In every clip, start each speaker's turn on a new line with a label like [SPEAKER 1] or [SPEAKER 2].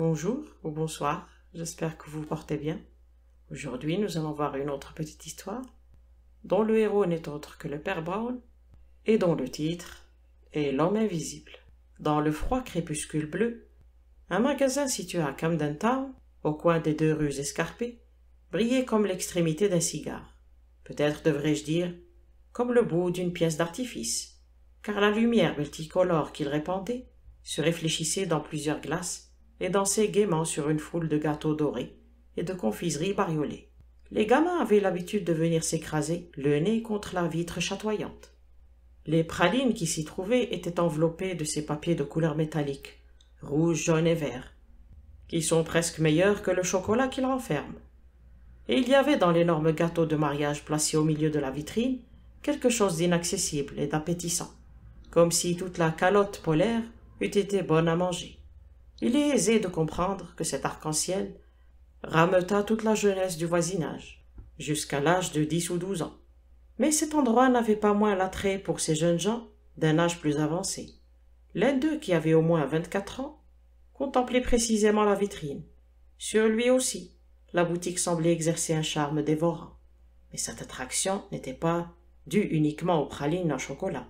[SPEAKER 1] Bonjour ou bonsoir, j'espère que vous portez bien. Aujourd'hui, nous allons voir une autre petite histoire, dont le héros n'est autre que le père Brown, et dont le titre est L'homme invisible. Dans le froid crépuscule bleu, un magasin situé à Camden Town, au coin des deux rues escarpées, brillait comme l'extrémité d'un cigare. Peut-être devrais-je dire comme le bout d'une pièce d'artifice, car la lumière multicolore qu'il répandait se réfléchissait dans plusieurs glaces et dansait gaiement sur une foule de gâteaux dorés et de confiseries bariolées. Les gamins avaient l'habitude de venir s'écraser le nez contre la vitre chatoyante. Les pralines qui s'y trouvaient étaient enveloppées de ces papiers de couleur métallique, rouge, jaune et vert, qui sont presque meilleurs que le chocolat qu'ils renferment. Et il y avait dans l'énorme gâteau de mariage placé au milieu de la vitrine quelque chose d'inaccessible et d'appétissant, comme si toute la calotte polaire eût été bonne à manger. Il est aisé de comprendre que cet arc-en-ciel rameuta toute la jeunesse du voisinage, jusqu'à l'âge de dix ou douze ans. Mais cet endroit n'avait pas moins l'attrait pour ces jeunes gens d'un âge plus avancé. L'un d'eux, qui avait au moins vingt-quatre ans, contemplait précisément la vitrine. Sur lui aussi, la boutique semblait exercer un charme dévorant. Mais cette attraction n'était pas due uniquement aux pralines en chocolat,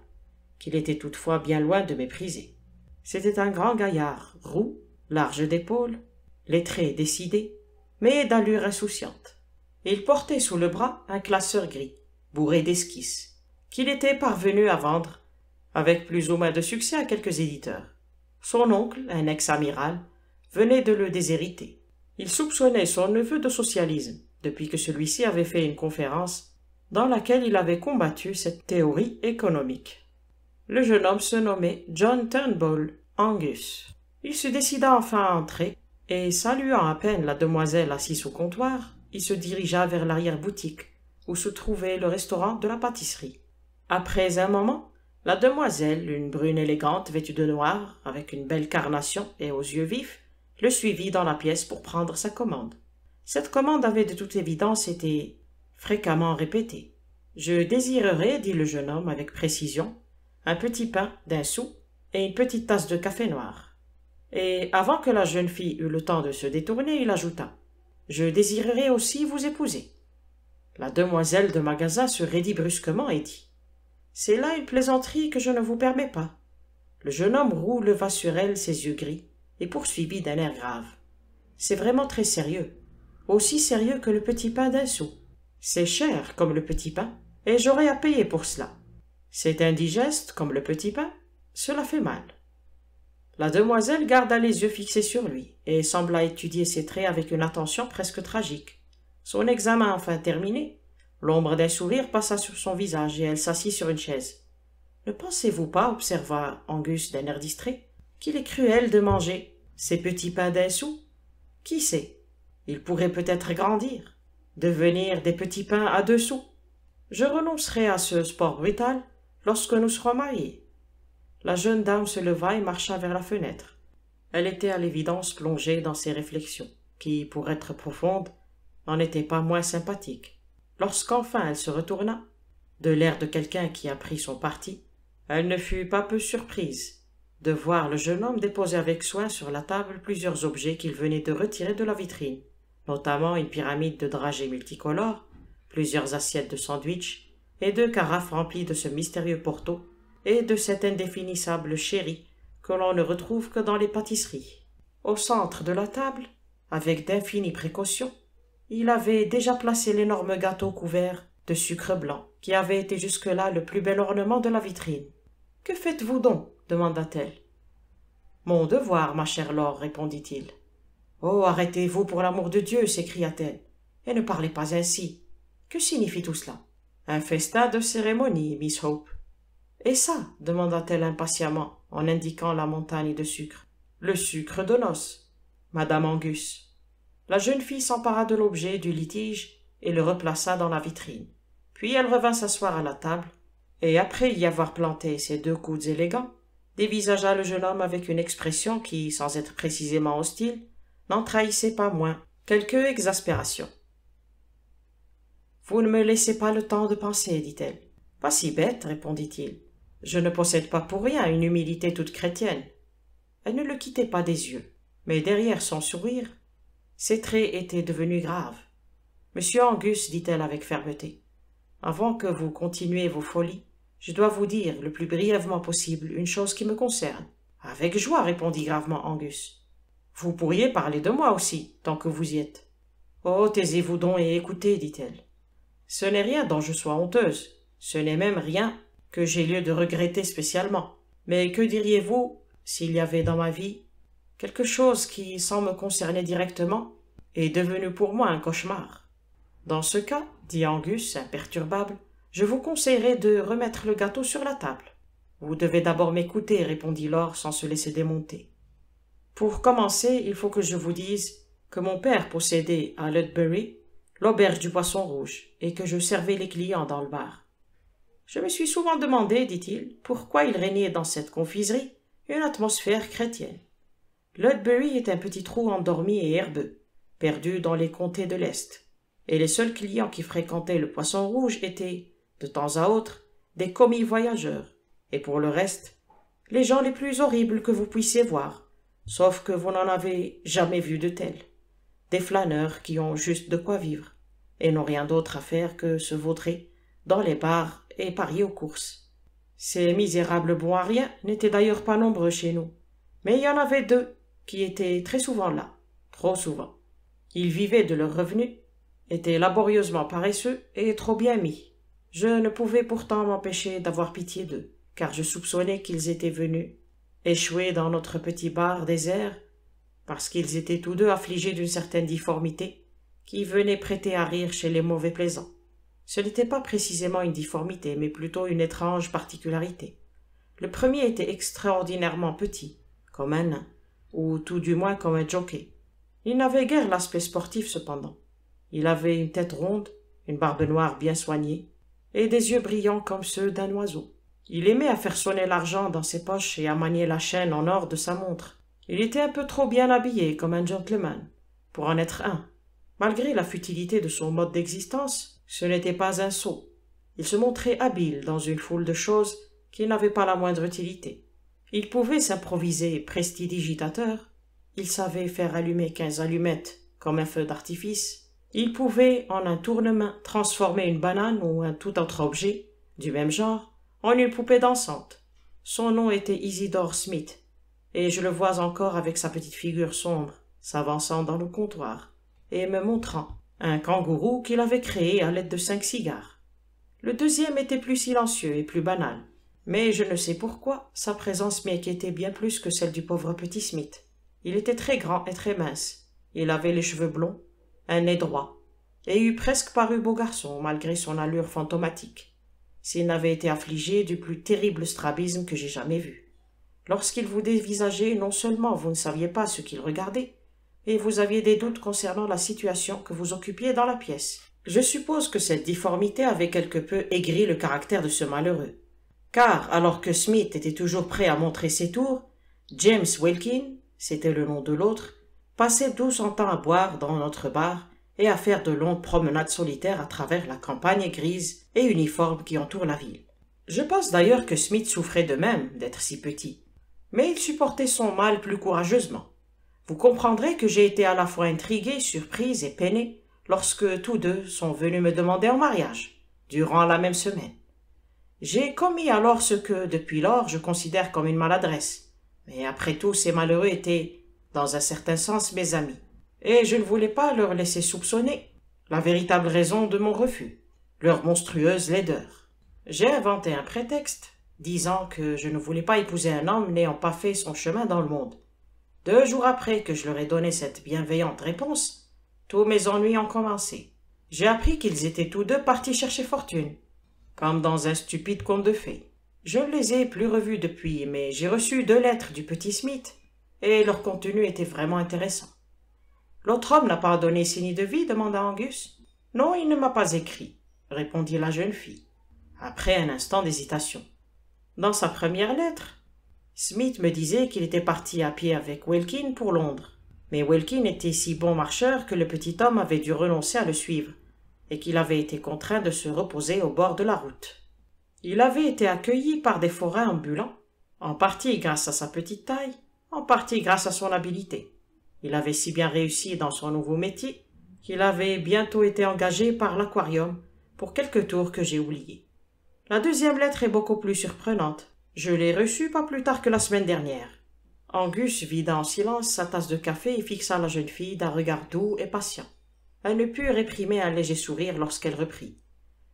[SPEAKER 1] qu'il était toutefois bien loin de mépriser. C'était un grand gaillard, roux, large d'épaules, les traits décidés, mais d'allure insouciante. Il portait sous le bras un classeur gris, bourré d'esquisses, qu'il était parvenu à vendre, avec plus ou moins de succès à quelques éditeurs. Son oncle, un ex-amiral, venait de le déshériter. Il soupçonnait son neveu de socialisme, depuis que celui-ci avait fait une conférence dans laquelle il avait combattu cette théorie économique. Le jeune homme se nommait John Turnbull Angus. Il se décida enfin à entrer, et saluant à peine la demoiselle assise au comptoir, il se dirigea vers l'arrière-boutique, où se trouvait le restaurant de la pâtisserie. Après un moment, la demoiselle, une brune élégante vêtue de noir, avec une belle carnation et aux yeux vifs, le suivit dans la pièce pour prendre sa commande. Cette commande avait de toute évidence été fréquemment répétée. Je désirerais, dit le jeune homme avec précision, un petit pain d'un sou et une petite tasse de café noir. Et avant que la jeune fille eût le temps de se détourner, il ajouta Je désirerais aussi vous épouser. La demoiselle de magasin se raidit brusquement et dit C'est là une plaisanterie que je ne vous permets pas. Le jeune homme roux leva sur elle ses yeux gris et poursuivit d'un air grave. C'est vraiment très sérieux, aussi sérieux que le petit pain d'un sou. C'est cher comme le petit pain, et j'aurai à payer pour cela. C'est indigeste comme le petit pain, cela fait mal. La demoiselle garda les yeux fixés sur lui, et sembla étudier ses traits avec une attention presque tragique. Son examen enfin terminé, l'ombre d'un sourire passa sur son visage et elle s'assit sur une chaise. Ne pensez-vous pas, observa Angus d'un air distrait, qu'il est cruel de manger ces petits pains d'un sou? Qui sait? Ils pourraient peut-être grandir, devenir des petits pains à deux sous. Je renoncerai à ce sport brutal lorsque nous serons mariés. La jeune dame se leva et marcha vers la fenêtre. Elle était à l'évidence plongée dans ses réflexions, qui, pour être profondes, n'en étaient pas moins sympathiques. Lorsqu'enfin elle se retourna, de l'air de quelqu'un qui a pris son parti, elle ne fut pas peu surprise de voir le jeune homme déposer avec soin sur la table plusieurs objets qu'il venait de retirer de la vitrine, notamment une pyramide de dragées multicolores, plusieurs assiettes de sandwich et deux carafes remplies de ce mystérieux porto et de cet indéfinissable chéri que l'on ne retrouve que dans les pâtisseries. Au centre de la table, avec d'infinies précautions, il avait déjà placé l'énorme gâteau couvert de sucre blanc, qui avait été jusque-là le plus bel ornement de la vitrine. Que faites-vous donc? demanda-t-elle. Mon devoir, ma chère Laure, répondit-il. Oh, arrêtez-vous pour l'amour de Dieu, s'écria-t-elle, et ne parlez pas ainsi. Que signifie tout cela? Un festin de cérémonie, Miss Hope. Et ça demanda-t-elle impatiemment, en indiquant la montagne de sucre. Le sucre de noces, madame Angus. La jeune fille s'empara de l'objet du litige et le replaça dans la vitrine. Puis elle revint s'asseoir à la table, et après y avoir planté ses deux coudes élégants, dévisagea le jeune homme avec une expression qui, sans être précisément hostile, n'en trahissait pas moins quelque exaspération. Vous ne me laissez pas le temps de penser, dit-elle. Pas si bête, répondit-il. Je ne possède pas pour rien une humilité toute chrétienne. Elle ne le quittait pas des yeux. mais derrière son sourire, ses traits étaient devenus graves. Monsieur Angus, dit-elle avec fermeté, avant que vous continuiez vos folies, je dois vous dire le plus brièvement possible une chose qui me concerne. Avec joie, répondit gravement Angus. Vous pourriez parler de moi aussi, tant que vous y êtes. Oh, taisez-vous donc et écoutez, dit-elle. Ce n'est rien dont je sois honteuse, ce n'est même rien que j'ai lieu de regretter spécialement. Mais que diriez-vous s'il y avait dans ma vie quelque chose qui, sans me concerner directement, est devenu pour moi un cauchemar? Dans ce cas, dit Angus, imperturbable, je vous conseillerais de remettre le gâteau sur la table. Vous devez d'abord m'écouter, répondit Laure sans se laisser démonter. Pour commencer, il faut que je vous dise que mon père possédait à Ludbury l'auberge du Poisson Rouge et que je servais les clients dans le bar. Je me suis souvent demandé, dit-il, pourquoi il régnait dans cette confiserie une atmosphère chrétienne. Ludbury est un petit trou endormi et herbeux, perdu dans les comtés de l'Est, et les seuls clients qui fréquentaient le Poisson Rouge étaient, de temps à autre, des commis voyageurs, et pour le reste, les gens les plus horribles que vous puissiez voir, sauf que vous n'en avez jamais vu de tels. Des flâneurs qui ont juste de quoi vivre, et n'ont rien d'autre à faire que se vautrer dans les bars et parier aux courses. Ces misérables bons à rien n'étaient d'ailleurs pas nombreux chez nous, mais il y en avait deux qui étaient très souvent là, trop souvent. Ils vivaient de leurs revenus, étaient laborieusement paresseux et trop bien mis. Je ne pouvais pourtant m'empêcher d'avoir pitié d'eux car je soupçonnais qu'ils étaient venus échouer dans notre petit bar désert parce qu'ils étaient tous deux affligés d'une certaine difformité qui venait prêter à rire chez les mauvais plaisants. Ce n'était pas précisément une difformité, mais plutôt une étrange particularité. Le premier était extraordinairement petit, comme un nain, ou tout du moins comme un jockey. Il n'avait guère l'aspect sportif cependant. Il avait une tête ronde, une barbe noire bien soignée, et des yeux brillants comme ceux d'un oiseau. Il aimait à faire sonner l'argent dans ses poches et à manier la chaîne en or de sa montre. Il était un peu trop bien habillé comme un gentleman, pour en être un. Malgré la futilité de son mode d'existence, ce n'était pas un sot. Il se montrait habile dans une foule de choses qui n'avaient pas la moindre utilité. Il pouvait s'improviser prestidigitateur. Il savait faire allumer quinze allumettes comme un feu d'artifice. Il pouvait, en un tournement, transformer une banane ou un tout autre objet du même genre en une poupée dansante. Son nom était Isidore Smith, et je le vois encore avec sa petite figure sombre, s'avançant dans le comptoir, et me montrant un kangourou qu'il avait créé à l'aide de cinq cigares. Le deuxième était plus silencieux et plus banal, mais je ne sais pourquoi sa présence m'inquiétait bien plus que celle du pauvre petit Smith. Il était très grand et très mince. Il avait les cheveux blonds, un nez droit, et eût presque paru beau garçon malgré son allure fantomatique s'il n'avait été affligé du plus terrible strabisme que j'ai jamais vu. Lorsqu'il vous dévisageait, non seulement vous ne saviez pas ce qu'il regardait, et vous aviez des doutes concernant la situation que vous occupiez dans la pièce. Je suppose que cette difformité avait quelque peu aigri le caractère de ce malheureux. Car, alors que Smith était toujours prêt à montrer ses tours, James Wilkin, c'était le nom de l'autre, passait son temps à boire dans notre bar et à faire de longues promenades solitaires à travers la campagne grise et uniforme qui entoure la ville. Je pense d'ailleurs que Smith souffrait de même d'être si petit, mais il supportait son mal plus courageusement. Vous comprendrez que j'ai été à la fois intriguée, surprise et peinée lorsque tous deux sont venus me demander en mariage, durant la même semaine. J'ai commis alors ce que, depuis lors, je considère comme une maladresse. Mais après tout, ces malheureux étaient, dans un certain sens, mes amis et je ne voulais pas leur laisser soupçonner la véritable raison de mon refus, leur monstrueuse laideur. J'ai inventé un prétexte, disant que je ne voulais pas épouser un homme n'ayant pas fait son chemin dans le monde. Deux jours après que je leur ai donné cette bienveillante réponse, tous mes ennuis ont commencé. J'ai appris qu'ils étaient tous deux partis chercher fortune, comme dans un stupide conte de fées. Je ne les ai plus revus depuis, mais j'ai reçu deux lettres du petit Smith, et leur contenu était vraiment intéressant. L'autre homme n'a pas donné signe de vie demanda Angus. Non, il ne m'a pas écrit, répondit la jeune fille, après un instant d'hésitation. Dans sa première lettre, Smith me disait qu'il était parti à pied avec Wilkin pour Londres. Mais Wilkin était si bon marcheur que le petit homme avait dû renoncer à le suivre, et qu'il avait été contraint de se reposer au bord de la route. Il avait été accueilli par des forains ambulants, en partie grâce à sa petite taille, en partie grâce à son habileté. Il avait si bien réussi dans son nouveau métier qu'il avait bientôt été engagé par l'aquarium pour quelques tours que j'ai oubliés. La deuxième lettre est beaucoup plus surprenante. Je l'ai reçue pas plus tard que la semaine dernière. Angus vida en silence sa tasse de café et fixa la jeune fille d'un regard doux et patient. Elle ne put réprimer un léger sourire lorsqu'elle reprit.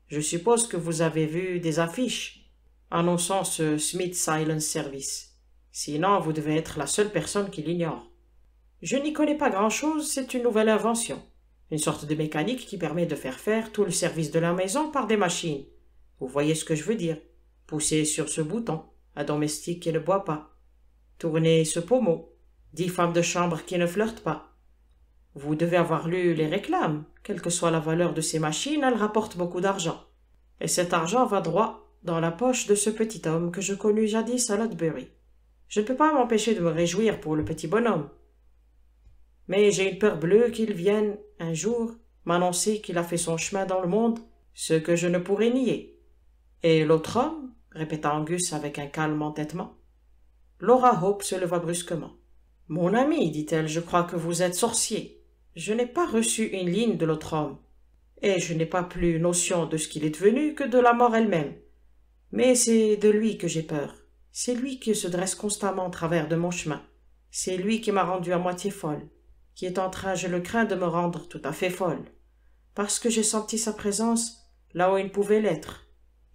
[SPEAKER 1] Je suppose que vous avez vu des affiches annonçant ce Smith Silence Service. Sinon, vous devez être la seule personne qui l'ignore. Je n'y connais pas grand-chose, c'est une nouvelle invention. Une sorte de mécanique qui permet de faire faire tout le service de la maison par des machines. Vous voyez ce que je veux dire. Poussez sur ce bouton, un domestique qui ne boit pas. Tournez ce pommeau, dix femmes de chambre qui ne flirtent pas. Vous devez avoir lu les réclames. Quelle que soit la valeur de ces machines, elles rapportent beaucoup d'argent. Et cet argent va droit dans la poche de ce petit homme que je connus jadis à Lotbury. Je ne peux pas m'empêcher de me réjouir pour le petit bonhomme. Mais j'ai une peur bleue qu'il vienne, un jour, m'annoncer qu'il a fait son chemin dans le monde, ce que je ne pourrais nier. Et l'autre homme répéta Angus avec un calme entêtement. Laura Hope se leva brusquement. Mon ami, dit-elle, je crois que vous êtes sorcier. Je n'ai pas reçu une ligne de l'autre homme, et je n'ai pas plus notion de ce qu'il est devenu que de la mort elle-même. Mais c'est de lui que j'ai peur. C'est lui qui se dresse constamment en travers de mon chemin. C'est lui qui m'a rendue à moitié folle, qui est en train, je le crains, de me rendre tout à fait folle. Parce que j'ai senti sa présence là où il pouvait l'être.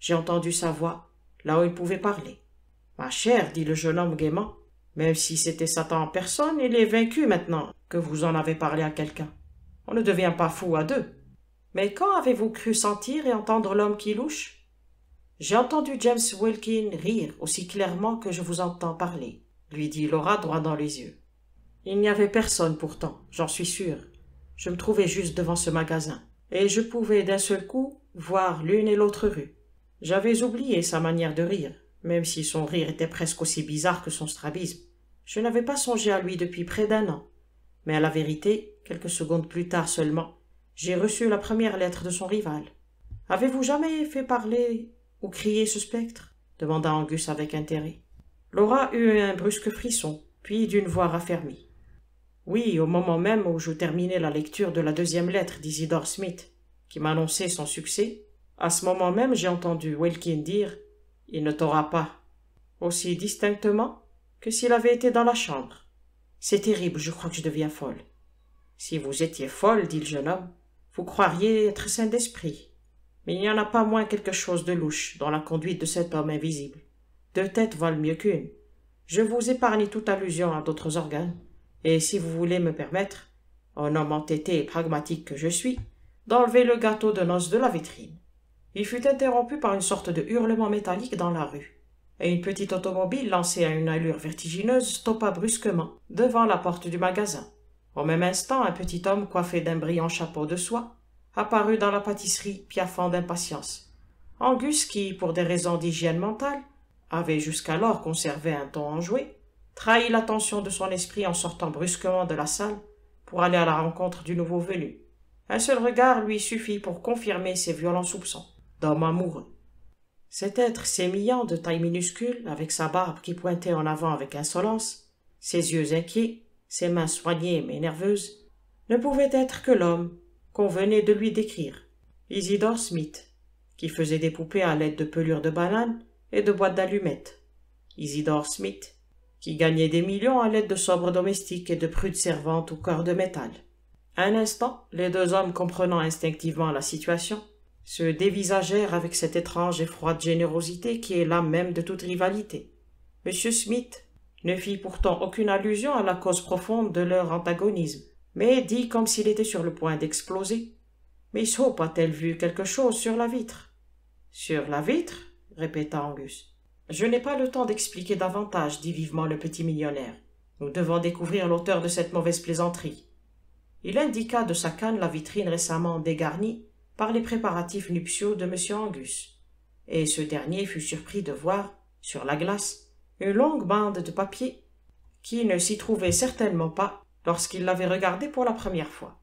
[SPEAKER 1] J'ai entendu sa voix là où il pouvait parler. Ma chère, dit le jeune homme gaiement, même si c'était Satan en personne, il est vaincu maintenant que vous en avez parlé à quelqu'un. On ne devient pas fou à deux. Mais quand avez-vous cru sentir et entendre l'homme qui louche? J'ai entendu James Wilkin rire aussi clairement que je vous entends parler, lui dit Laura droit dans les yeux. Il n'y avait personne pourtant, j'en suis sûre. Je me trouvais juste devant ce magasin, et je pouvais d'un seul coup voir l'une et l'autre rue. J'avais oublié sa manière de rire, même si son rire était presque aussi bizarre que son strabisme. Je n'avais pas songé à lui depuis près d'un an. Mais à la vérité, quelques secondes plus tard seulement, j'ai reçu la première lettre de son rival. Avez-vous jamais fait parler ou crier ce spectre? demanda Angus avec intérêt. Laura eut un brusque frisson, puis d'une voix raffermie. Oui, au moment même où je terminais la lecture de la deuxième lettre d'Isidore Smith, qui m'annonçait son succès, à ce moment même j'ai entendu Wilkin dire il ne t'aura pas. Aussi distinctement que s'il avait été dans la chambre. C'est terrible, je crois que je deviens folle. Si vous étiez folle, dit le jeune homme, vous croiriez être saint d'esprit. Mais il n'y en a pas moins quelque chose de louche dans la conduite de cet homme invisible. Deux têtes valent mieux qu'une. Je vous épargne toute allusion à d'autres organes, et si vous voulez me permettre, un homme entêté et pragmatique que je suis, d'enlever le gâteau de noces de la vitrine. Il fut interrompu par une sorte de hurlement métallique dans la rue, et une petite automobile lancée à une allure vertigineuse stoppa brusquement devant la porte du magasin. Au même instant, un petit homme coiffé d'un brillant chapeau de soie apparut dans la pâtisserie, piaffant d'impatience. Angus, qui, pour des raisons d'hygiène mentale, avait jusqu'alors conservé un ton enjoué, trahit l'attention de son esprit en sortant brusquement de la salle pour aller à la rencontre du nouveau venu. Un seul regard lui suffit pour confirmer ses violents soupçons d'homme amoureux. Cet être sémillant de taille minuscule, avec sa barbe qui pointait en avant avec insolence, ses yeux inquiets, ses mains soignées mais nerveuses, ne pouvait être que l'homme qu'on venait de lui décrire, Isidore Smith, qui faisait des poupées à l'aide de pelures de bananes et de boîtes d'allumettes. Isidore Smith, qui gagnait des millions à l'aide de sobres domestiques et de prudes servantes au corps de métal. Un instant, les deux hommes comprenant instinctivement la situation, se dévisagèrent avec cette étrange et froide générosité qui est l'âme même de toute rivalité. M. Smith ne fit pourtant aucune allusion à la cause profonde de leur antagonisme, mais dit comme s'il était sur le point d'exploser. Miss Hope a-t-elle vu quelque chose sur la vitre? Sur la vitre? répéta Angus. Je n'ai pas le temps d'expliquer davantage, dit vivement le petit millionnaire. Nous devons découvrir l'auteur de cette mauvaise plaisanterie. Il indiqua de sa canne la vitrine récemment dégarnie par les préparatifs nuptiaux de M. Angus, et ce dernier fut surpris de voir, sur la glace, une longue bande de papier qui ne s'y trouvait certainement pas lorsqu'il l'avait regardé pour la première fois.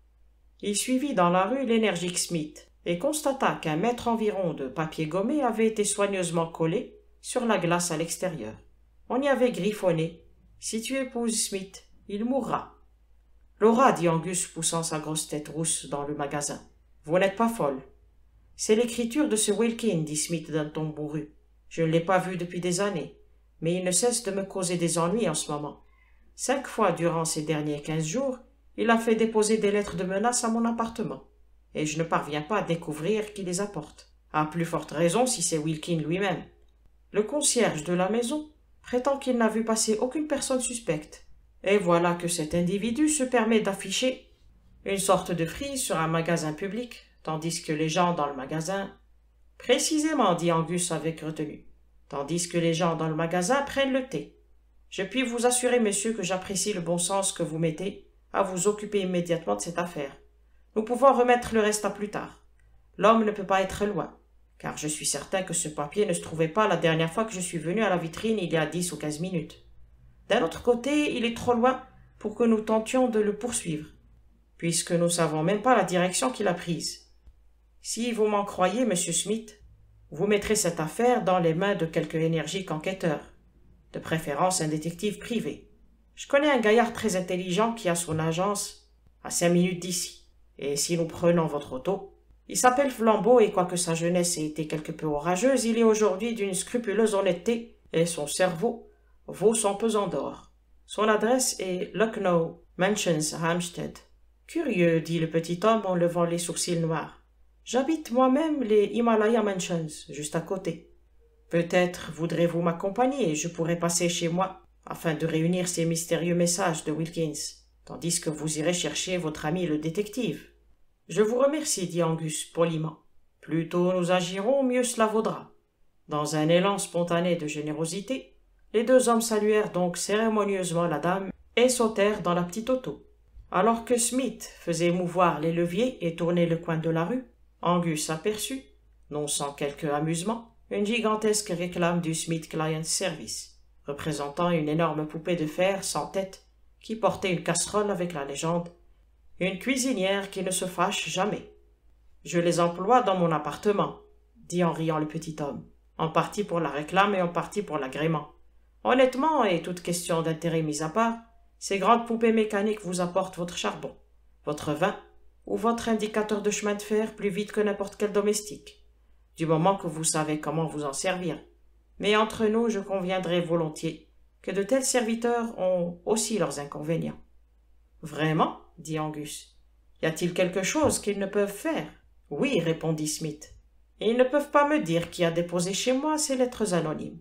[SPEAKER 1] Il suivit dans la rue l'énergique Smith et constata qu'un mètre environ de papier gommé avait été soigneusement collé sur la glace à l'extérieur. On y avait griffonné Si tu épouses Smith, il mourra. Laura, dit Angus, poussant sa grosse tête rousse dans le magasin, vous n'êtes pas folle. C'est l'écriture de ce Wilkin, dit Smith d'un ton bourru. Je ne l'ai pas vu depuis des années, mais il ne cesse de me causer des ennuis en ce moment. Cinq fois durant ces derniers quinze jours, il a fait déposer des lettres de menace à mon appartement, et je ne parviens pas à découvrir qui les apporte. À plus forte raison si c'est Wilkin lui-même. Le concierge de la maison prétend qu'il n'a vu passer aucune personne suspecte, et voilà que cet individu se permet d'afficher une sorte de frise sur un magasin public, tandis que les gens dans le magasin. Précisément, dit Angus avec retenue, tandis que les gens dans le magasin prennent le thé. Je puis vous assurer, monsieur, que j'apprécie le bon sens que vous mettez à vous occuper immédiatement de cette affaire. Nous pouvons remettre le reste à plus tard. L'homme ne peut pas être loin, car je suis certain que ce papier ne se trouvait pas la dernière fois que je suis venu à la vitrine il y a dix ou quinze minutes. D'un autre côté, il est trop loin pour que nous tentions de le poursuivre, puisque nous ne savons même pas la direction qu'il a prise. Si vous m'en croyez, monsieur Smith, vous mettrez cette affaire dans les mains de quelque énergique enquêteur, de préférence un détective privé. Je connais un gaillard très intelligent qui a son agence à cinq minutes d'ici, et si nous prenons votre auto, il s'appelle Flambeau et quoique sa jeunesse ait été quelque peu orageuse, il est aujourd'hui d'une scrupuleuse honnêteté et son cerveau vaut son pesant d'or. Son adresse est Lucknow, Mansions, Hampstead. Curieux, dit le petit homme en levant les sourcils noirs. J'habite moi-même les Himalaya Mansions, juste à côté. Peut-être voudrez-vous m'accompagner et je pourrai passer chez moi afin de réunir ces mystérieux messages de Wilkins, tandis que vous irez chercher votre ami le détective. Je vous remercie, dit Angus poliment. Plus tôt nous agirons, mieux cela vaudra. Dans un élan spontané de générosité, les deux hommes saluèrent donc cérémonieusement la dame et sautèrent dans la petite auto. Alors que Smith faisait mouvoir les leviers et tourner le coin de la rue, Angus aperçut, non sans quelque amusement, une gigantesque réclame du Smith Client Service, représentant une énorme poupée de fer sans tête qui portait une casserole avec la légende Une cuisinière qui ne se fâche jamais. Je les emploie dans mon appartement, dit en riant le petit homme, en partie pour la réclame et en partie pour l'agrément. Honnêtement, et toute question d'intérêt mise à part, ces grandes poupées mécaniques vous apportent votre charbon, votre vin ou votre indicateur de chemin de fer plus vite que n'importe quel domestique, du moment que vous savez comment vous en servir. Mais entre nous, je conviendrai volontiers que de tels serviteurs ont aussi leurs inconvénients. Vraiment dit Angus. Y a-t-il quelque chose qu'ils ne peuvent faire? Oui, répondit Smith. ils ne peuvent pas me dire qui a déposé chez moi ces lettres anonymes.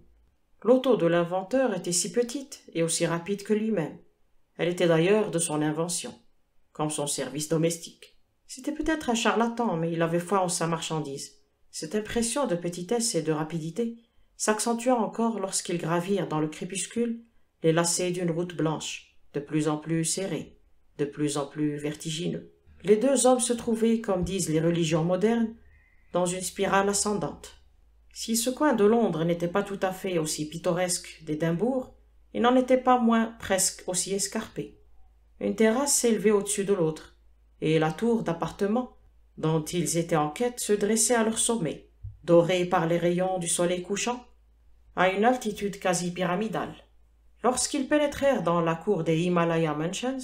[SPEAKER 1] L'auto de l'inventeur était si petite et aussi rapide que lui-même. Elle était d'ailleurs de son invention, comme son service domestique. C'était peut-être un charlatan, mais il avait foi en sa marchandise. Cette impression de petitesse et de rapidité s'accentua encore lorsqu'ils gravirent dans le crépuscule les lacets d'une route blanche, de plus en plus serrée, de plus en plus vertigineux. Les deux hommes se trouvaient, comme disent les religions modernes, dans une spirale ascendante. Si ce coin de Londres n'était pas tout à fait aussi pittoresque d'Édimbourg, il n'en était pas moins presque aussi escarpé. Une terrasse s'élevait au-dessus de l'autre, et la tour d'appartements dont ils étaient en quête se dressait à leur sommet, dorée par les rayons du soleil couchant, à une altitude quasi pyramidale. Lorsqu'ils pénétrèrent dans la cour des Himalaya Mansions,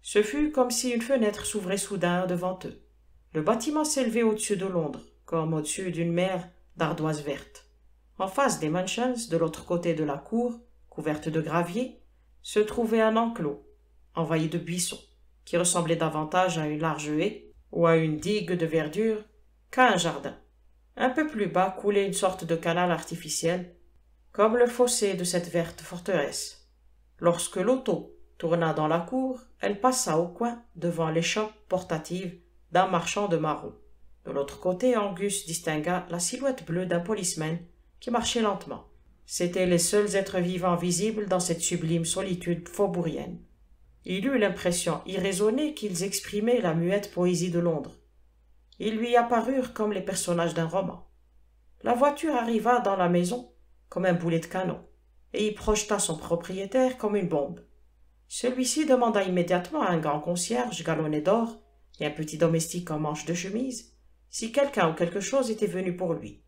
[SPEAKER 1] ce fut comme si une fenêtre s'ouvrait soudain devant eux. Le bâtiment s'élevait au-dessus de Londres, comme au-dessus d'une mer d'ardoises vertes. En face des mansions, de l'autre côté de la cour, couverte de gravier, se trouvait un enclos, envahi de buissons, qui ressemblait davantage à une large haie ou à une digue de verdure qu'à un jardin. Un peu plus bas coulait une sorte de canal artificiel, comme le fossé de cette verte forteresse. Lorsque l'auto tourna dans la cour, elle passa au coin devant l'échoppe portative d'un marchand de marrons. De l'autre côté, Angus distingua la silhouette bleue d'un policeman qui marchait lentement. C'étaient les seuls êtres vivants visibles dans cette sublime solitude faubourienne. Il eut l'impression irraisonnée qu'ils exprimaient la muette poésie de Londres. Ils lui apparurent comme les personnages d'un roman. La voiture arriva dans la maison comme un boulet de canon, et y projeta son propriétaire comme une bombe. Celui-ci demanda immédiatement à un grand concierge galonné d'or et un petit domestique en manche de chemise si quelqu'un ou quelque chose était venu pour lui.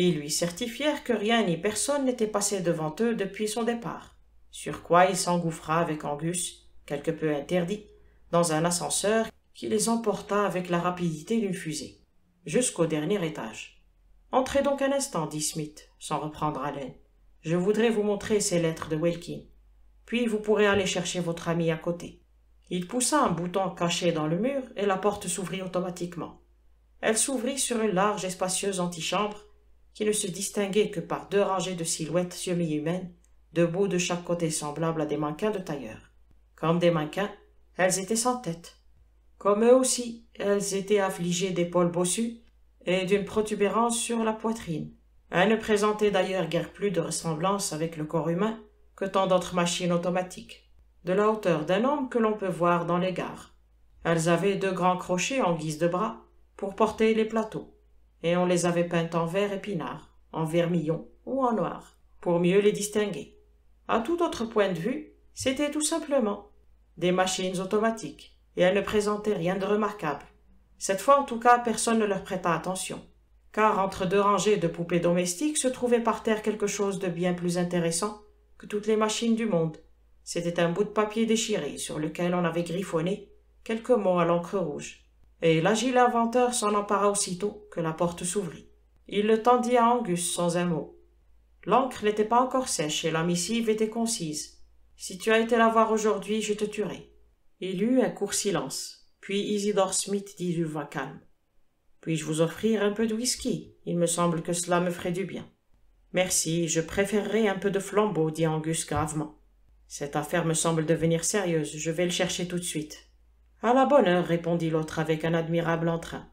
[SPEAKER 1] Ils lui certifièrent que rien ni personne n'était passé devant eux depuis son départ, sur quoi il s'engouffra avec Angus, quelque peu interdit, dans un ascenseur qui les emporta avec la rapidité d'une fusée, jusqu'au dernier étage. Entrez donc un instant, dit Smith, sans reprendre haleine. Je voudrais vous montrer ces lettres de Welkin. Puis vous pourrez aller chercher votre ami à côté. Il poussa un bouton caché dans le mur et la porte s'ouvrit automatiquement. Elle s'ouvrit sur une large et spacieuse antichambre qui ne se distinguait que par deux rangées de silhouettes semi-humaines, debout de chaque côté semblables à des mannequins de tailleur. Comme des mannequins, elles étaient sans tête. Comme eux aussi, elles étaient affligées d'épaules bossues et d'une protubérance sur la poitrine. Elles ne présentaient d'ailleurs guère plus de ressemblance avec le corps humain que tant d'autres machines automatiques de la hauteur d'un homme que l'on peut voir dans les gares. Elles avaient deux grands crochets en guise de bras pour porter les plateaux, et on les avait peintes en vert épinard, en vermillon ou en noir, pour mieux les distinguer. À tout autre point de vue, c'était tout simplement des machines automatiques, et elles ne présentaient rien de remarquable. Cette fois, en tout cas, personne ne leur prêta attention, car entre deux rangées de poupées domestiques se trouvait par terre quelque chose de bien plus intéressant que toutes les machines du monde, c'était un bout de papier déchiré sur lequel on avait griffonné quelques mots à l'encre rouge. Et l'agile inventeur s'en empara aussitôt que la porte s'ouvrit. Il le tendit à Angus sans un mot. L'encre n'était pas encore sèche et la missive était concise. Si tu as été la voir aujourd'hui, je te tuerai. Il eut un court silence. Puis Isidore Smith dit d'une voix calme. Puis-je vous offrir un peu de whisky? Il me semble que cela me ferait du bien. Merci, je préférerais un peu de flambeau, dit Angus gravement. Cette affaire me semble devenir sérieuse. Je vais le chercher tout de suite. À la bonne heure, répondit l'autre avec un admirable entrain.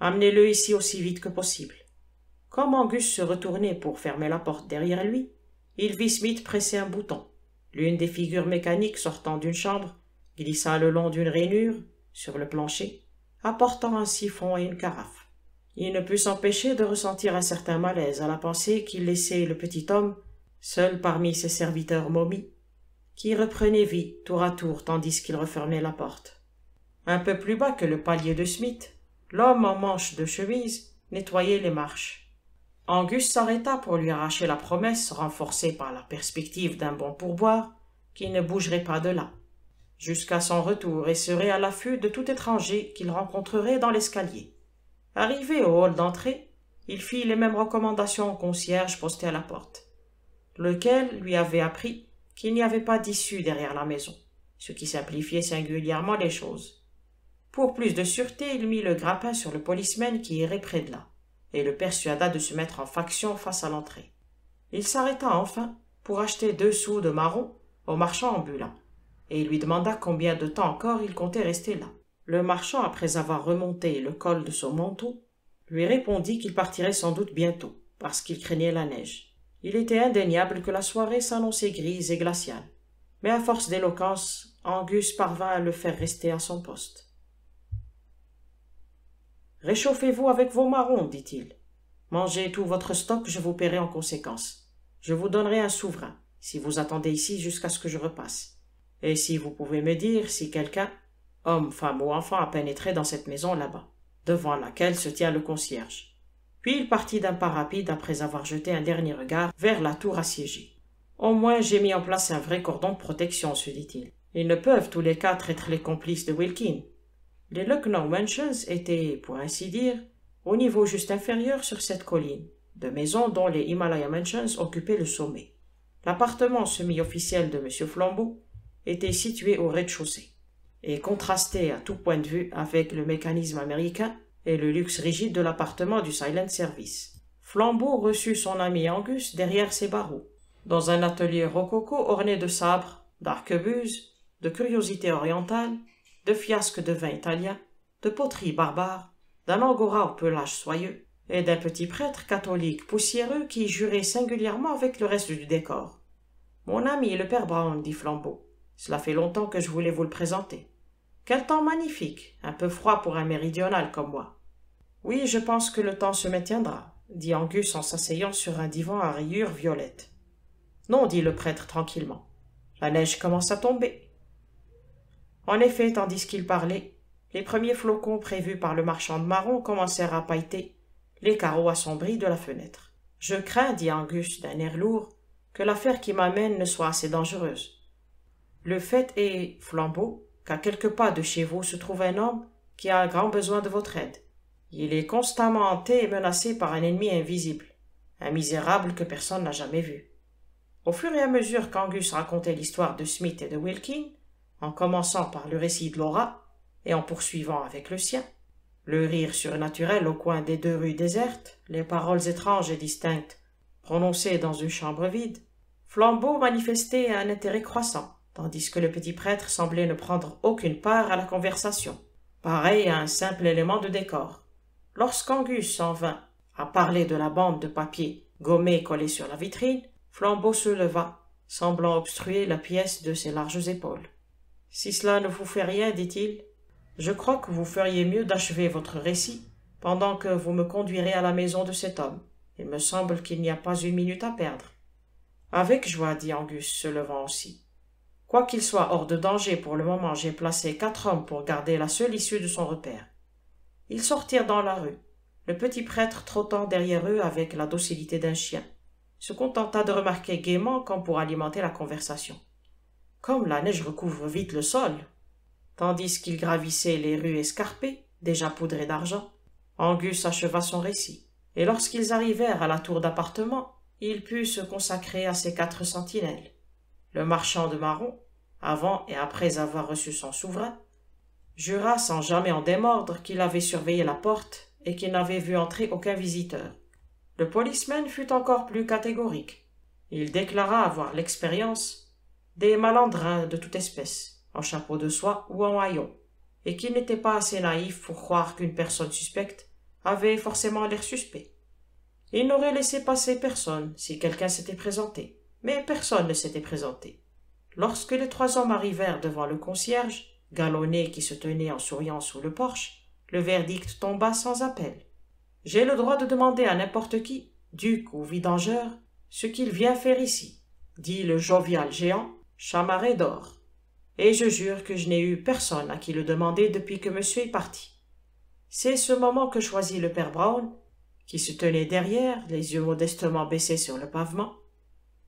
[SPEAKER 1] Amenez-le ici aussi vite que possible. Comme Angus se retournait pour fermer la porte derrière lui, il vit Smith presser un bouton. L'une des figures mécaniques sortant d'une chambre glissa le long d'une rainure, sur le plancher, apportant un siphon et une carafe. Il ne put s'empêcher de ressentir un certain malaise à la pensée qu'il laissait le petit homme, seul parmi ses serviteurs momies, qui reprenait vie tour à tour tandis qu'il refermait la porte. Un peu plus bas que le palier de Smith, l'homme en manche de chemise nettoyait les marches. Angus s'arrêta pour lui arracher la promesse, renforcée par la perspective d'un bon pourboire, qu'il ne bougerait pas de là, jusqu'à son retour et serait à l'affût de tout étranger qu'il rencontrerait dans l'escalier. Arrivé au hall d'entrée, il fit les mêmes recommandations au concierge posté à la porte, lequel lui avait appris qu'il n'y avait pas d'issue derrière la maison, ce qui simplifiait singulièrement les choses. Pour plus de sûreté, il mit le grappin sur le policeman qui irait près de là, et le persuada de se mettre en faction face à l'entrée. Il s'arrêta enfin pour acheter deux sous de marron au marchand ambulant, et lui demanda combien de temps encore il comptait rester là. Le marchand, après avoir remonté le col de son manteau, lui répondit qu'il partirait sans doute bientôt, parce qu'il craignait la neige. Il était indéniable que la soirée s'annonçait grise et glaciale. Mais à force d'éloquence, Angus parvint à le faire rester à son poste. Réchauffez-vous avec vos marrons, dit-il. Mangez tout votre stock, je vous paierai en conséquence. Je vous donnerai un souverain, si vous attendez ici jusqu'à ce que je repasse. Et si vous pouvez me dire si quelqu'un, homme, femme ou enfant, a pénétré dans cette maison là-bas, devant laquelle se tient le concierge. Puis il partit d'un pas rapide après avoir jeté un dernier regard vers la tour assiégée. Au moins j'ai mis en place un vrai cordon de protection, se dit-il. Ils ne peuvent tous les quatre être les complices de Wilkin. Les Lucknow Mansions étaient, pour ainsi dire, au niveau juste inférieur sur cette colline, de maisons dont les Himalaya Mansions occupaient le sommet. L'appartement semi-officiel de M. Flambeau était situé au rez-de-chaussée, et contrastait à tout point de vue avec le mécanisme américain et le luxe rigide de l'appartement du Silent Service. Flambeau reçut son ami Angus derrière ses barreaux, dans un atelier rococo orné de sabres, d'arquebuses, de curiosités orientales, de fiasques de vin italien, de poteries barbares, d'un angora au pelage soyeux, et d'un petit prêtre catholique poussiéreux qui jurait singulièrement avec le reste du décor. Mon ami le père Brown, dit Flambeau. Cela fait longtemps que je voulais vous le présenter. Quel temps magnifique, un peu froid pour un méridional comme moi. Oui, je pense que le temps se maintiendra, dit Angus en s'asseyant sur un divan à rayures violettes. Non, dit le prêtre tranquillement. La neige commence à tomber. En effet, tandis qu'il parlait, les premiers flocons prévus par le marchand de marron commencèrent à pailleter les carreaux assombris de la fenêtre. Je crains, dit Angus d'un air lourd, que l'affaire qui m'amène ne soit assez dangereuse. Le fait est, Flambeau, qu'à quelques pas de chez vous se trouve un homme qui a grand besoin de votre aide. Il est constamment hanté et menacé par un ennemi invisible, un misérable que personne n'a jamais vu. Au fur et à mesure qu'Angus racontait l'histoire de Smith et de Wilkin, en commençant par le récit de Laura et en poursuivant avec le sien, le rire surnaturel au coin des deux rues désertes, les paroles étranges et distinctes prononcées dans une chambre vide, Flambeau manifestait un intérêt croissant, tandis que le petit prêtre semblait ne prendre aucune part à la conversation, pareil à un simple élément de décor. Lorsqu'Angus s'en vint à parler de la bande de papier gommée collée sur la vitrine, Flambeau se leva, semblant obstruer la pièce de ses larges épaules. Si cela ne vous fait rien, dit-il, je crois que vous feriez mieux d'achever votre récit pendant que vous me conduirez à la maison de cet homme. Il me semble qu'il n'y a pas une minute à perdre. Avec joie, dit Angus, se levant aussi. Quoiqu'il soit hors de danger pour le moment, j'ai placé quatre hommes pour garder la seule issue de son repère. Ils sortirent dans la rue, le petit prêtre trottant derrière eux avec la docilité d'un chien, se contenta de remarquer gaiement comme pour alimenter la conversation. Comme la neige recouvre vite le sol, tandis qu'ils gravissaient les rues escarpées, déjà poudrées d'argent, Angus acheva son récit, et lorsqu'ils arrivèrent à la tour d'appartement, il put se consacrer à ses quatre sentinelles. Le marchand de marron, avant et après avoir reçu son souverain, jura sans jamais en démordre qu'il avait surveillé la porte et qu'il n'avait vu entrer aucun visiteur. Le policeman fut encore plus catégorique. Il déclara avoir l'expérience des malandrins de toute espèce, en chapeau de soie ou en haillons, et qu'il n'était pas assez naïf pour croire qu'une personne suspecte avait forcément l'air suspect. Il n'aurait laissé passer personne si quelqu'un s'était présenté, mais personne ne s'était présenté. Lorsque les trois hommes arrivèrent devant le concierge, galonné qui se tenait en souriant sous le porche, le verdict tomba sans appel. J'ai le droit de demander à n'importe qui, duc ou vidangeur, ce qu'il vient faire ici, dit le jovial géant, chamarré d'or. Et je jure que je n'ai eu personne à qui le demander depuis que monsieur est parti. C'est ce moment que choisit le père Brown, qui se tenait derrière, les yeux modestement baissés sur le pavement,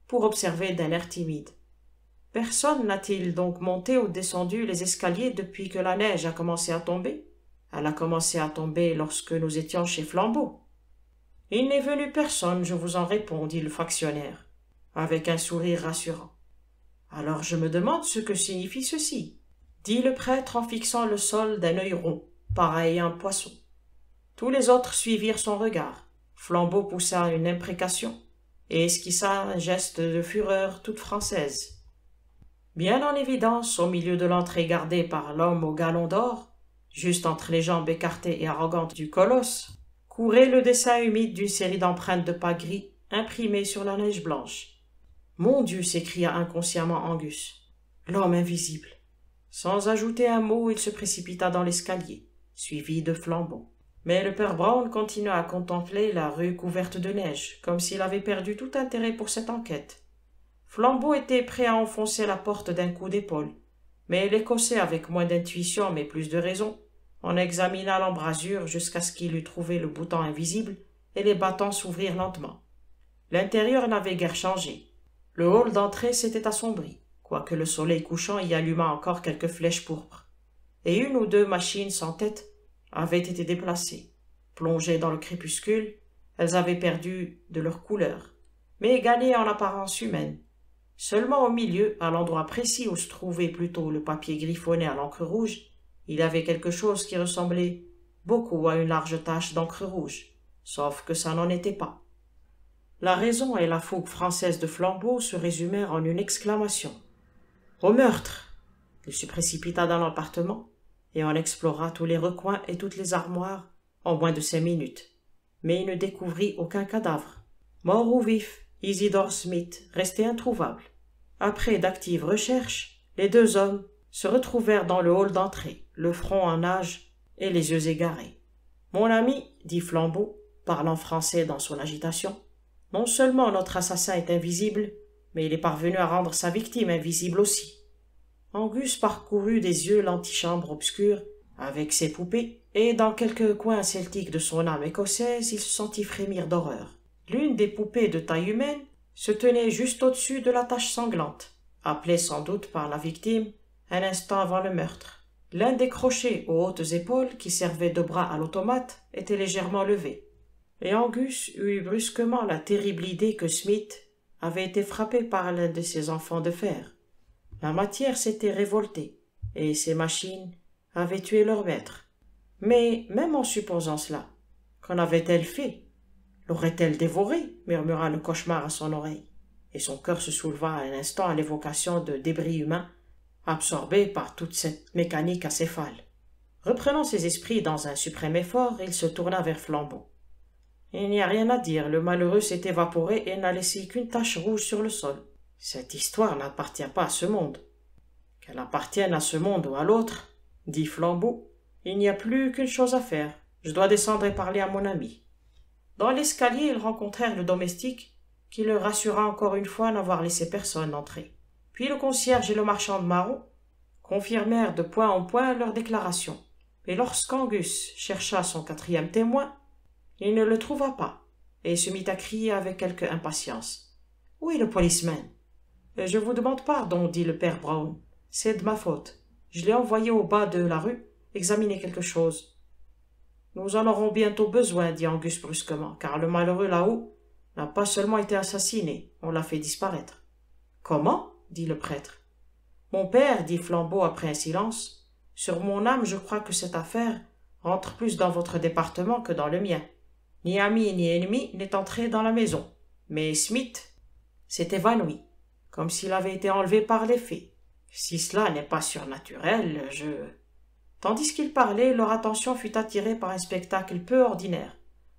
[SPEAKER 1] pour observer d'un air timide. Personne n'a-t-il donc monté ou descendu les escaliers depuis que la neige a commencé à tomber? Elle a commencé à tomber lorsque nous étions chez Flambeau. Il n'est venu personne, je vous en réponds, dit le factionnaire, avec un sourire rassurant. Alors je me demande ce que signifie ceci, dit le prêtre en fixant le sol d'un œil rond, pareil à un poisson. Tous les autres suivirent son regard. Flambeau poussa une imprécation et esquissa un geste de fureur toute française. Bien en évidence, au milieu de l'entrée gardée par l'homme au galon d'or, juste entre les jambes écartées et arrogantes du colosse, courait le dessin humide d'une série d'empreintes de pas gris imprimées sur la neige blanche. Mon Dieu s'écria inconsciemment Angus. L'homme invisible. Sans ajouter un mot, il se précipita dans l'escalier, suivi de Flambeau. Mais le père Brown continua à contempler la rue couverte de neige, comme s'il avait perdu tout intérêt pour cette enquête. Flambeau était prêt à enfoncer la porte d'un coup d'épaule, mais l'Écossais, avec moins d'intuition mais plus de raison, en examina l'embrasure jusqu'à ce qu'il eût trouvé le bouton invisible et les battants s'ouvrirent lentement. L'intérieur n'avait guère changé. Le hall d'entrée s'était assombri, quoique le soleil couchant y allumât encore quelques flèches pourpres, et une ou deux machines sans tête avaient été déplacées. Plongées dans le crépuscule, elles avaient perdu de leur couleur, mais gagné en apparence humaine. Seulement au milieu, à l'endroit précis où se trouvait plutôt le papier griffonné à l'encre rouge, il avait quelque chose qui ressemblait beaucoup à une large tache d'encre rouge, sauf que ça n'en était pas. La raison et la fougue française de Flambeau se résumèrent en une exclamation. Au meurtre! Il se précipita dans l'appartement, et on explora tous les recoins et toutes les armoires en moins de cinq minutes. Mais il ne découvrit aucun cadavre. Mort ou vif, Isidore Smith restait introuvable. Après d'actives recherches, les deux hommes se retrouvèrent dans le hall d'entrée, le front en nage et les yeux égarés. Mon ami, dit Flambeau, parlant français dans son agitation, non seulement notre assassin est invisible, mais il est parvenu à rendre sa victime invisible aussi. Angus parcourut des yeux l'antichambre obscure, avec ses poupées, et dans quelques coins celtiques de son âme écossaise, il se sentit frémir d'horreur. L'une des poupées de taille humaine se tenait juste au-dessus de la tache sanglante, appelée sans doute par la victime un instant avant le meurtre. L'un des crochets aux hautes épaules qui servaient de bras à l'automate était légèrement levé. Et Angus eut brusquement la terrible idée que Smith avait été frappé par l'un de ses enfants de fer. La matière s'était révoltée, et ces machines avaient tué leur maître. Mais même en supposant cela, qu'en avait-elle fait? L'aurait-elle dévoré? murmura le cauchemar à son oreille, et son cœur se souleva un instant à l'évocation de débris humains absorbés par toute cette mécanique acéphale. Reprenant ses esprits dans un suprême effort, il se tourna vers Flambeau. Il n'y a rien à dire, le malheureux s'est évaporé et n'a laissé qu'une tache rouge sur le sol. Cette histoire n'appartient pas à ce monde. Qu'elle appartienne à ce monde ou à l'autre, dit Flambeau, il n'y a plus qu'une chose à faire. Je dois descendre et parler à mon ami. Dans l'escalier, ils rencontrèrent le domestique, qui leur rassura encore une fois n'avoir laissé personne entrer. Puis le concierge et le marchand de marron confirmèrent de point en point leur déclaration. Et lorsqu'Angus chercha son quatrième témoin, il ne le trouva pas, et se mit à crier avec quelque impatience. Où est le policeman? Je vous demande pardon, dit le père Brown. C'est de ma faute. Je l'ai envoyé au bas de la rue examiner quelque chose. Nous en aurons bientôt besoin, dit Angus brusquement, car le malheureux là-haut n'a pas seulement été assassiné, on l'a fait disparaître. Comment? dit le prêtre. Mon père, dit Flambeau après un silence, sur mon âme, je crois que cette affaire rentre plus dans votre département que dans le mien. Ni ami ni ennemi n'est entré dans la maison, mais Smith s'est évanoui, comme s'il avait été enlevé par les fées. Si cela n'est pas surnaturel, je. Tandis qu'il parlait, leur attention fut attirée par un spectacle peu ordinaire.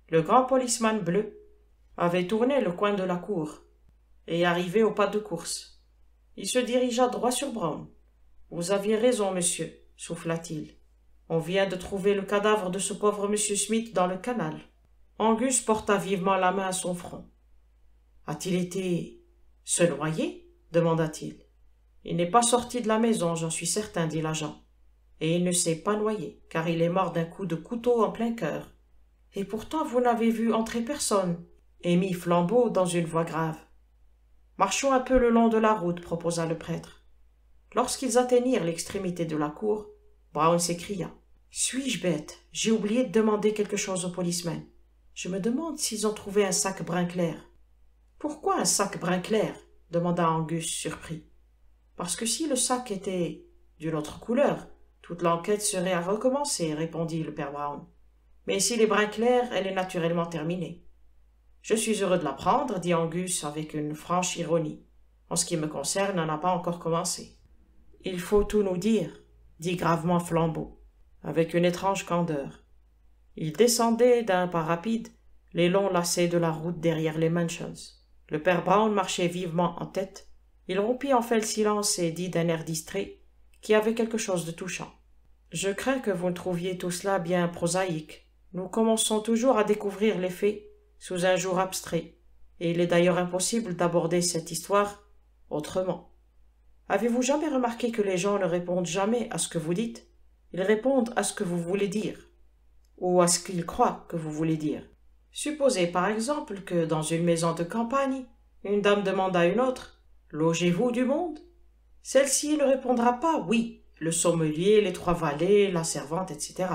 [SPEAKER 1] Le grand policeman bleu avait tourné le coin de la cour et arrivé au pas de course. Il se dirigea droit sur Brown. Vous aviez raison, monsieur, souffla-t-il. On vient de trouver le cadavre de ce pauvre monsieur Smith dans le canal. Angus porta vivement la main à son front. A-t-il été se noyer demanda-t-il. Il n'est pas sorti de la maison, j'en suis certain, dit l'agent. Et il ne s'est pas noyé, car il est mort d'un coup de couteau en plein cœur. Et pourtant vous n'avez vu entrer personne, émit Flambeau dans une voix grave. Marchons un peu le long de la route, proposa le prêtre. Lorsqu'ils atteignirent l'extrémité de la cour, Brown s'écria. Suis-je bête? J'ai oublié de demander quelque chose au policeman. Je me demande s'ils ont trouvé un sac brun clair. Pourquoi un sac brun clair? demanda Angus surpris. Parce que si le sac était d'une autre couleur, toute l'enquête serait à recommencer, répondit le père Brown. Mais s'il est brun clair, elle est naturellement terminée. Je suis heureux de l'apprendre, dit Angus avec une franche ironie. En ce qui me concerne, on n'a pas encore commencé. Il faut tout nous dire, dit gravement Flambeau, avec une étrange candeur. Il descendait d'un pas rapide les longs lacets de la route derrière les mansions. Le père Brown marchait vivement en tête. Il rompit enfin le silence et dit d'un air distrait, qui avait quelque chose de touchant. Je crains que vous ne trouviez tout cela bien prosaïque. Nous commençons toujours à découvrir les faits sous un jour abstrait, et il est d'ailleurs impossible d'aborder cette histoire autrement. Avez-vous jamais remarqué que les gens ne répondent jamais à ce que vous dites? Ils répondent à ce que vous voulez dire ou à ce qu'il croit que vous voulez dire. Supposez par exemple que dans une maison de campagne, une dame demande à une autre Logez-vous du monde? Celle-ci ne répondra pas oui, le sommelier, les trois valets, la servante, etc.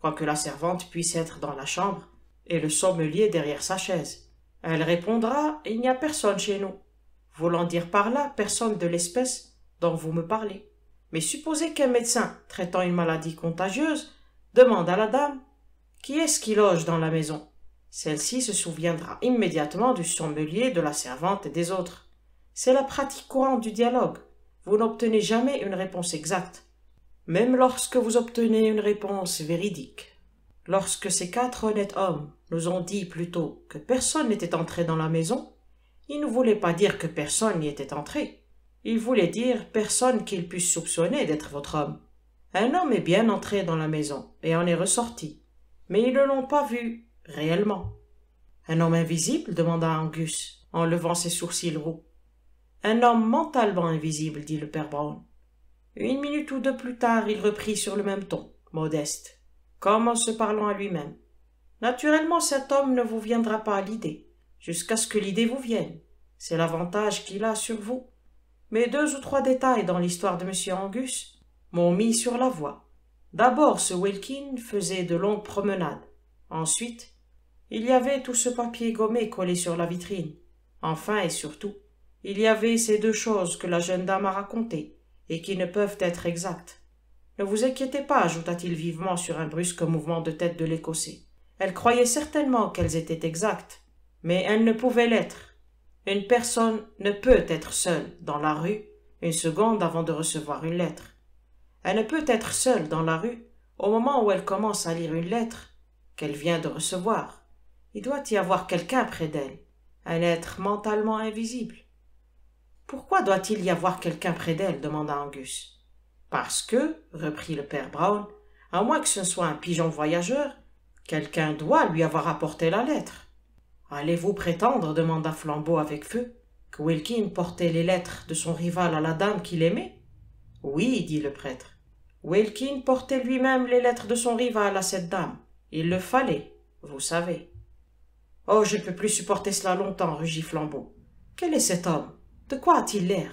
[SPEAKER 1] Quoique la servante puisse être dans la chambre et le sommelier derrière sa chaise. Elle répondra Il n'y a personne chez nous. Voulant dire par là personne de l'espèce dont vous me parlez. Mais supposez qu'un médecin, traitant une maladie contagieuse, demande à la dame qui est-ce qui loge dans la maison? Celle-ci se souviendra immédiatement du sommelier, de la servante et des autres. C'est la pratique courante du dialogue. Vous n'obtenez jamais une réponse exacte, même lorsque vous obtenez une réponse véridique. Lorsque ces quatre honnêtes hommes nous ont dit plutôt que personne n'était entré dans la maison, ils ne voulaient pas dire que personne n'y était entré. Ils voulaient dire personne qu'ils puissent soupçonner d'être votre homme. Un homme est bien entré dans la maison et en est ressorti mais ils ne l'ont pas vu réellement. Un homme invisible demanda Angus, en levant ses sourcils roux. Un homme mentalement invisible, dit le père Brown. Une minute ou deux plus tard, il reprit sur le même ton, modeste, comme en se parlant à lui-même. Naturellement, cet homme ne vous viendra pas à l'idée, jusqu'à ce que l'idée vous vienne. C'est l'avantage qu'il a sur vous. Mais deux ou trois détails dans l'histoire de M. Angus m'ont mis sur la voie. D'abord, ce Wilkin faisait de longues promenades. Ensuite, il y avait tout ce papier gommé collé sur la vitrine. Enfin et surtout, il y avait ces deux choses que la jeune dame a racontées et qui ne peuvent être exactes. Ne vous inquiétez pas, ajouta-t-il vivement sur un brusque mouvement de tête de l'Écossais. Elle croyait certainement qu'elles étaient exactes, mais elles ne pouvaient l'être. Une personne ne peut être seule dans la rue une seconde avant de recevoir une lettre. Elle ne peut être seule dans la rue au moment où elle commence à lire une lettre qu'elle vient de recevoir. Il doit y avoir quelqu'un près d'elle, un être mentalement invisible. Pourquoi doit-il y avoir quelqu'un près d'elle? demanda Angus. Parce que, reprit le père Brown, à moins que ce soit un pigeon voyageur, quelqu'un doit lui avoir apporté la lettre. Allez-vous prétendre, demanda Flambeau avec feu, que Wilkin portait les lettres de son rival à la dame qu'il aimait? Oui, dit le prêtre. Wilkin portait lui-même les lettres de son rival à cette dame. Il le fallait, vous savez. Oh, je ne peux plus supporter cela longtemps, rugit Flambeau. Quel est cet homme? De quoi a-t-il l'air?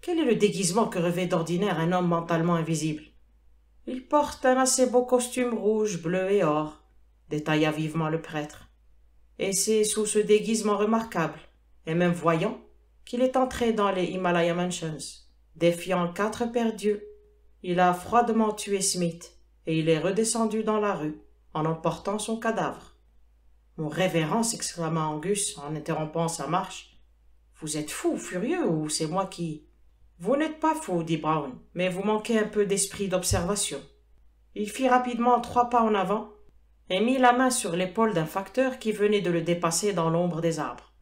[SPEAKER 1] Quel est le déguisement que revêt d'ordinaire un homme mentalement invisible? Il porte un assez beau costume rouge, bleu et or, détailla vivement le prêtre. Et c'est sous ce déguisement remarquable, et même voyant, qu'il est entré dans les Himalaya Mansions, défiant quatre pères dieux il a froidement tué Smith, et il est redescendu dans la rue, en emportant son cadavre. Mon révérend, s'exclama Angus en interrompant sa marche. Vous êtes fou, furieux, ou c'est moi qui. Vous n'êtes pas fou, dit Brown, mais vous manquez un peu d'esprit d'observation. Il fit rapidement trois pas en avant et mit la main sur l'épaule d'un facteur qui venait de le dépasser dans l'ombre des arbres.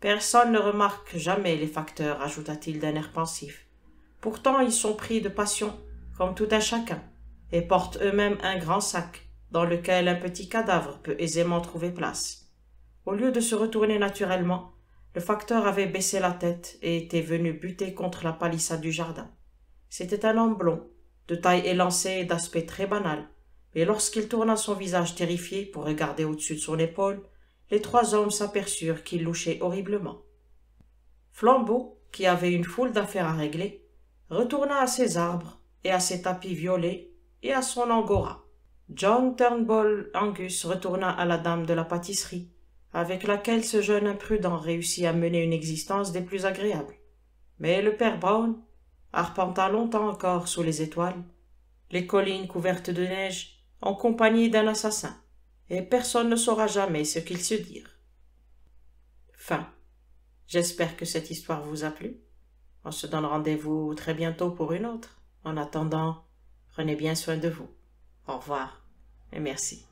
[SPEAKER 1] Personne ne remarque jamais les facteurs, ajouta-t-il d'un air pensif. Pourtant ils sont pris de passion comme tout un chacun, et portent eux-mêmes un grand sac, dans lequel un petit cadavre peut aisément trouver place. Au lieu de se retourner naturellement, le facteur avait baissé la tête et était venu buter contre la palissade du jardin. C'était un homme blond, de taille élancée et d'aspect très banal, mais lorsqu'il tourna son visage terrifié pour regarder au-dessus de son épaule, les trois hommes s'aperçurent qu'il louchait horriblement. Flambeau, qui avait une foule d'affaires à régler, retourna à ses arbres et à ses tapis violets et à son angora. John Turnbull Angus retourna à la dame de la pâtisserie, avec laquelle ce jeune imprudent réussit à mener une existence des plus agréables. Mais le père Brown arpenta longtemps encore sous les étoiles, les collines couvertes de neige, en compagnie d'un assassin, et personne ne saura jamais ce qu'ils se dirent. Fin. J'espère que cette histoire vous a plu. On se donne rendez-vous très bientôt pour une autre. En attendant, prenez bien soin de vous. Au revoir et merci.